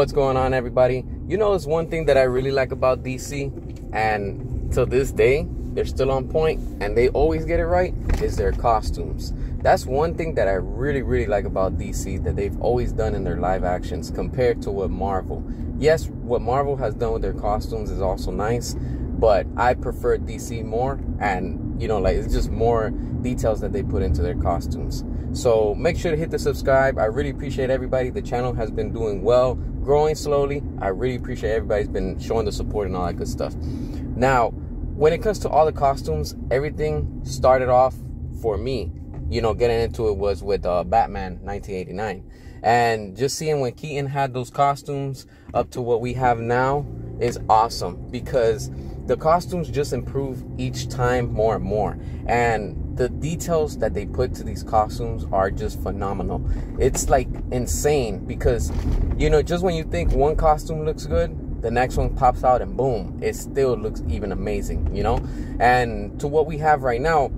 What's going on, everybody? You know, it's one thing that I really like about DC, and to this day, they're still on point and they always get it right, is their costumes. That's one thing that I really, really like about DC that they've always done in their live actions compared to what Marvel. Yes, what Marvel has done with their costumes is also nice, but I prefer DC more, and you know, like it's just more details that they put into their costumes. So make sure to hit the subscribe. I really appreciate everybody. The channel has been doing well, growing slowly. I really appreciate everybody's been showing the support and all that good stuff. Now, when it comes to all the costumes, everything started off for me. You know, getting into it was with uh, Batman 1989. And just seeing when Keaton had those costumes up to what we have now is awesome because the costumes just improve each time more and more. And the details that they put to these costumes are just phenomenal. It's like insane because, you know, just when you think one costume looks good, the next one pops out and boom, it still looks even amazing, you know? And to what we have right now,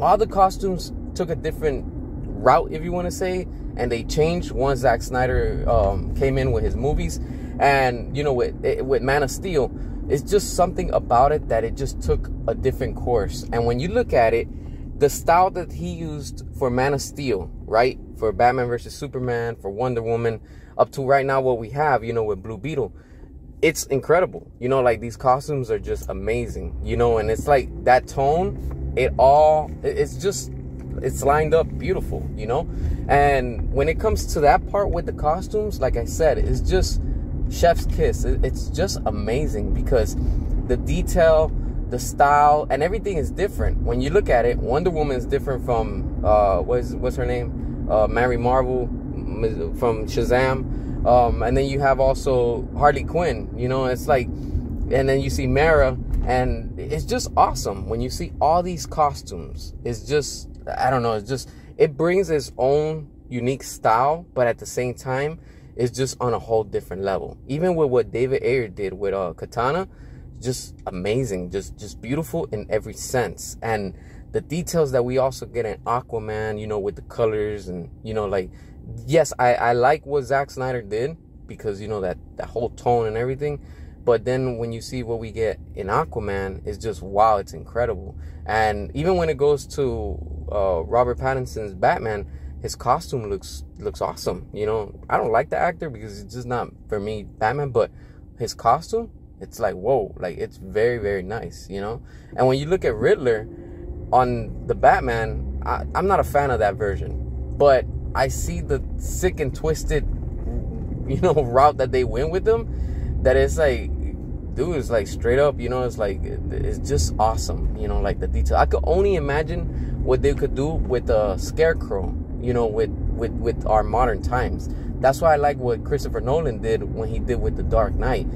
all the costumes took a different route, if you want to say, and they changed once Zack Snyder um, came in with his movies. And, you know, with, with Man of Steel, it's just something about it that it just took a different course. And when you look at it, the style that he used for Man of Steel, right? For Batman versus Superman, for Wonder Woman, up to right now what we have, you know, with Blue Beetle, it's incredible. You know, like these costumes are just amazing, you know, and it's like that tone, it all, it's just, it's lined up beautiful, you know? And when it comes to that part with the costumes, like I said, it's just chef's kiss. It's just amazing because the detail, the style and everything is different. When you look at it, Wonder Woman is different from uh, what's what's her name, uh, Mary Marvel from Shazam, um, and then you have also Harley Quinn. You know, it's like, and then you see Mera, and it's just awesome when you see all these costumes. It's just I don't know. It's just it brings its own unique style, but at the same time, it's just on a whole different level. Even with what David Ayer did with uh, Katana just amazing, just just beautiful in every sense. And the details that we also get in Aquaman, you know, with the colors and you know, like yes, I I like what Zack Snyder did because you know that that whole tone and everything. But then when you see what we get in Aquaman, it's just wow, it's incredible. And even when it goes to uh, Robert Pattinson's Batman, his costume looks looks awesome. You know, I don't like the actor because it's just not for me Batman, but his costume it's like whoa, like it's very very nice, you know. And when you look at Riddler on the Batman, I, I'm not a fan of that version, but I see the sick and twisted, you know, route that they went with them. That it's like, dude, it's like straight up, you know, it's like it's just awesome, you know, like the detail. I could only imagine what they could do with a Scarecrow, you know, with with with our modern times. That's why I like what Christopher Nolan did when he did with the Dark Knight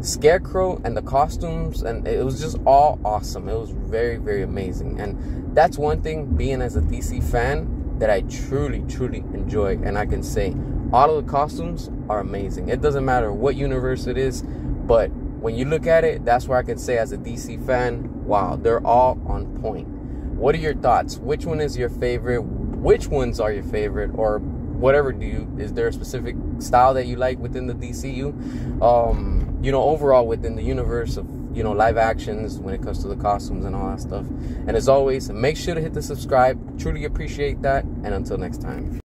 Scarecrow and the costumes, and it was just all awesome. It was very, very amazing. And that's one thing, being as a DC fan, that I truly, truly enjoy. And I can say all of the costumes are amazing. It doesn't matter what universe it is, but when you look at it, that's where I can say as a DC fan, wow, they're all on point. What are your thoughts? Which one is your favorite? Which ones are your favorite? Or whatever do you is there a specific style that you like within the DCU? Um, you know, overall within the universe of, you know, live actions when it comes to the costumes and all that stuff. And as always, make sure to hit the subscribe. Truly appreciate that. And until next time.